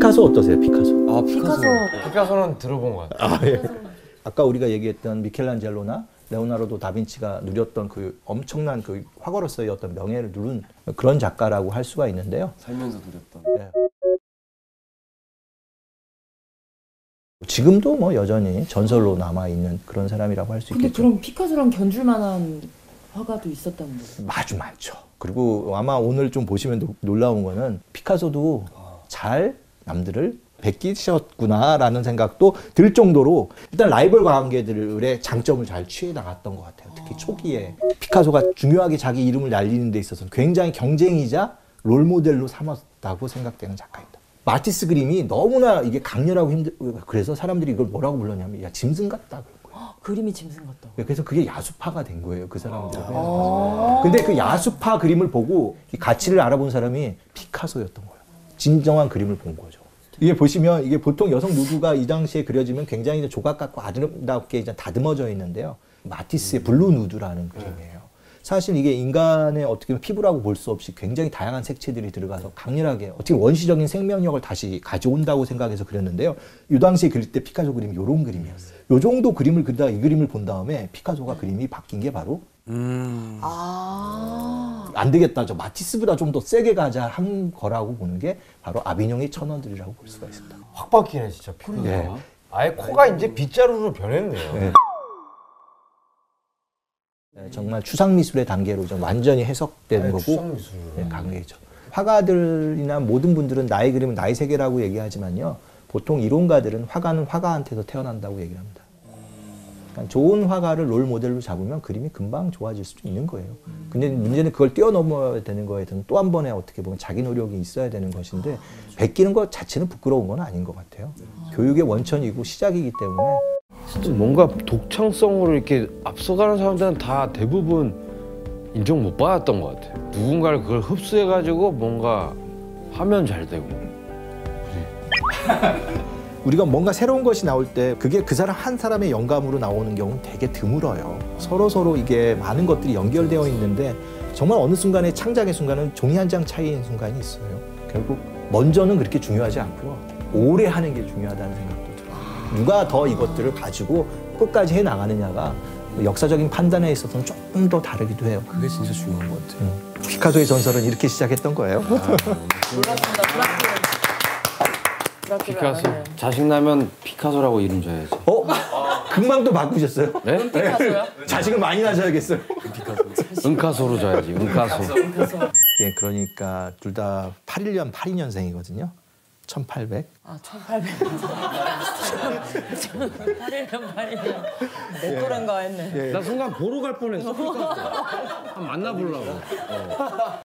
피카소 어떠세요? 피카소. 아 피카소. 피카소는 들어본 것 같아요. 아, 예. 아까 우리가 얘기했던 미켈란젤로나 레오나르도 다빈치가 누렸던 그 엄청난 그 화가로서의 어떤 명예를 누른 그런 작가라고 할 수가 있는데요. 살면서 누렸던. 예. 지금도 뭐 여전히 전설로 남아 있는 그런 사람이라고 할 수 있겠죠. 그럼 피카소랑 견줄 만한 화가도 있었다는 거예요? 아주 많죠. 그리고 아마 오늘 좀 보시면 노- 놀라운 거는 피카소도 잘 남들을 베끼셨구나라는 생각도 들 정도로 일단 라이벌 관계들의 장점을 잘 취해 나갔던 것 같아요. 특히 초기에 피카소가 중요하게 자기 이름을 날리는 데 있어서 굉장히 경쟁이자 롤 모델로 삼았다고 생각되는 작가입니다. 마티스 그림이 너무나 이게 강렬하고 힘들 그래서 사람들이 이걸 뭐라고 불렀냐면 야 짐승 같다. 헉, 그림이 짐승 같다. 그래서 그게 야수파가 된 거예요. 그 사람들은. 아. 근데 그 야수파 그림을 보고 이 가치를 알아본 사람이 피카소였던 거예요. 진정한 그림을 본 거죠. 이게 보시면 이게 보통 여성 누드가 이 당시에 그려지면 굉장히 조각 같고 아름답게 이제 다듬어져 있는데요. 마티스의 블루 누드라는 그림이에요. 사실 이게 인간의 어떻게 보면 피부라고 볼 수 없이 굉장히 다양한 색채들이 들어가서 강렬하게 어떻게 원시적인 생명력을 다시 가져온다고 생각해서 그렸는데요. 이 당시에 그릴 때 피카소 그림이 이런 그림이었어요. 요 정도 그림을 그리다가 이 그림을 본 다음에 피카소가 그림이 바뀐 게 바로 아. 안 되겠다. 저 마티스보다 좀 더 세게 가자 한 거라고 보는 게 바로 아비뇽의 천원들이라고 볼 수가 있습니다. 확 바뀌네 진짜 피카소. 네. 아예 코가 이제 빗자루로 변했네요. 네. 네, 정말 추상 미술의 단계로 좀 완전히 해석되는 아예 거고 추상미술. 네, 강해죠. 화가들이나 모든 분들은 나의 그림은 나의 세계라고 얘기하지만요. 보통 이론가들은 화가는 화가한테서 태어난다고 얘기합니다. 그러니까 좋은 화가를 롤 모델로 잡으면 그림이 금방 좋아질 수도 있는 거예요. 근데 문제는 그걸 뛰어넘어야 되는 거에 대한 또한 번에 어떻게 보면 자기 노력이 있어야 되는 것인데 베끼는 것 자체는 부끄러운 건 아닌 것 같아요. 교육의 원천이고 시작이기 때문에 진짜 뭔가 독창성으로 이렇게 앞서가는 사람들은 다 대부분 인정 못 받았던 것 같아요. 누군가를 그걸 흡수해가지고 뭔가 하면 잘 되고. 우리가 뭔가 새로운 것이 나올 때 그게 그 사람 한 사람의 영감으로 나오는 경우는 되게 드물어요. 서로 서로 이게 많은 것들이 연결되어 있는데 정말 어느 순간에 창작의 순간은 종이 한 장 차이인 순간이 있어요. 결국 먼저는 그렇게 중요하지 않고요. 오래 하는 게 중요하다는 생각도 들어요. 누가 더 이것들을 가지고 끝까지 해 나가느냐가 역사적인 판단에 있어서는 조금 더 다르기도 해요. 그게 진짜 중요한 것 같아요. 피카소의 전설은 이렇게 시작했던 거예요. 몰 피카소. 자식 나면 피카소라고 이름 줘야지. 어? 금방도 바꾸셨어요? 네? 피카소요? 자식을 많이 낳으셔야겠어요. 은카소로 줘야지. 은카소. 예, 그러니까 둘 다 81년 82년생이거든요. 1800. 아, 1800. 8일년 8일년. 내 또래인가 했네. 나 순간 보러 갈 뻔했어. 한번 만나보려고. 어.